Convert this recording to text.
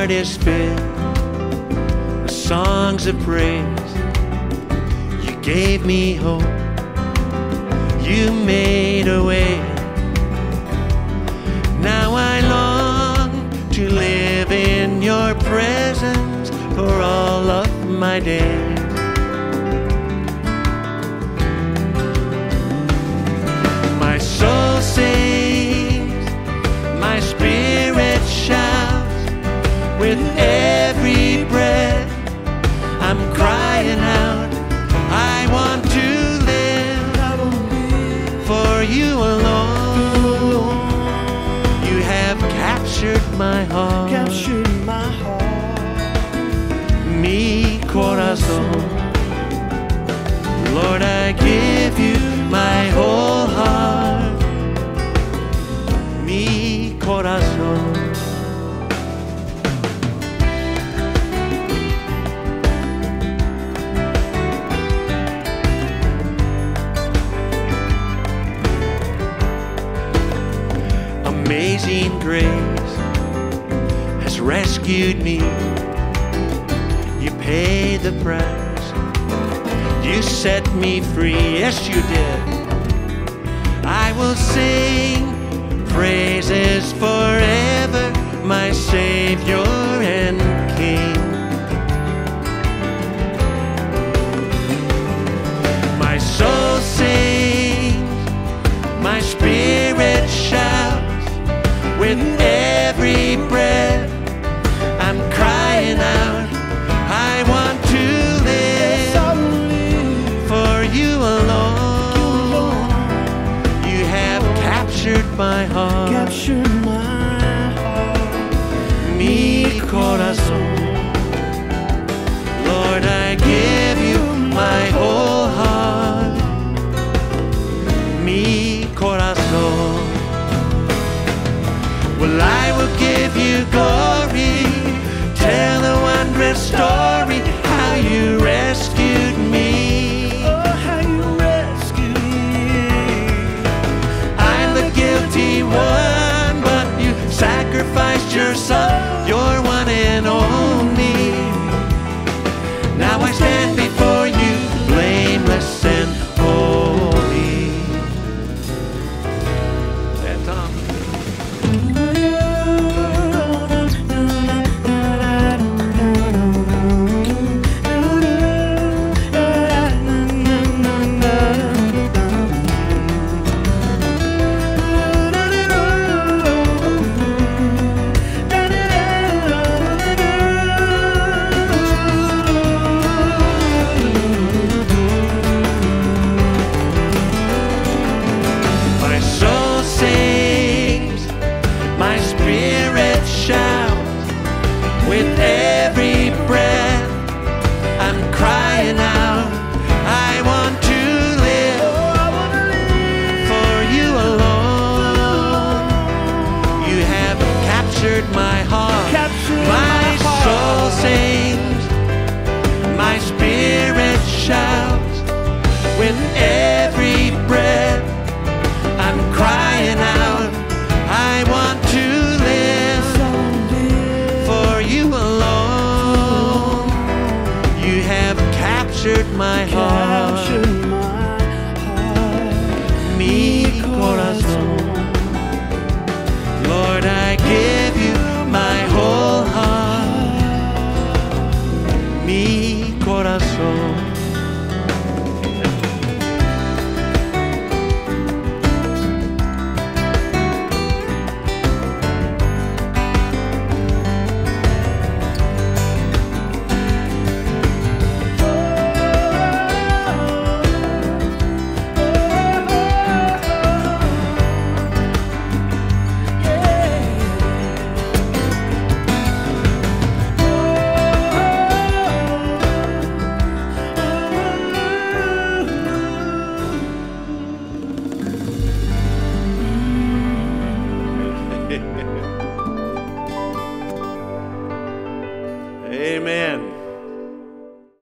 heart is filled with songs of praise. You gave me hope. You made a way. Now I long to live in your presence for all of my days. Captured my heart, Captured my heart. mi corazón. Lord, I give you my whole heart, mi corazón. Amazing grace rescued me. You paid the price. You set me free. Yes, you did. I will sing praises forever, my Savior and King. My soul sings, my spirit shouts with every breath. Captured my heart, Captured my heart. mi corazón. Lord, I give you my whole heart, mi corazón. Well, I will give you glory, tell a wondrous story how you rescued me. My heart, Captured my heart. mi corazón.